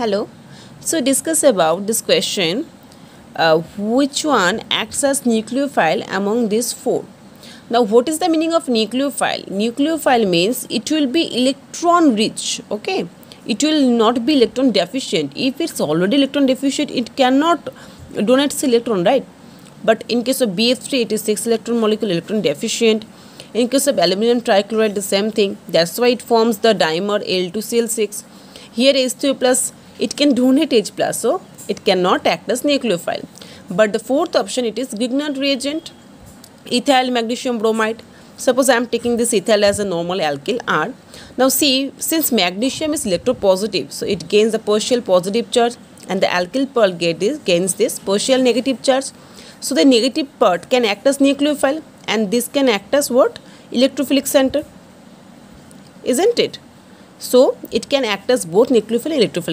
Hello. So discuss about this question. Uh, which one acts as nucleophile among these four? Now what is the meaning of nucleophile? Nucleophile means it will be electron rich. Okay. It will not be electron deficient. If it's already electron deficient, it cannot donate electron, right? But in case of BF3, it is 6 electron molecule electron deficient. In case of aluminum trichloride, the same thing. That's why it forms the dimer Al2Cl6. Here H3 plus it can donate H plus so it cannot act as nucleophile. But the fourth option it is Grignard reagent ethyl magnesium bromide. Suppose I am taking this ethyl as a normal alkyl R. Now see since magnesium is electropositive so it gains the partial positive charge and the alkyl part gains this partial negative charge. So the negative part can act as nucleophile and this can act as what? Electrophilic center. Isn't it? So it can act as both nucleophile and electrophile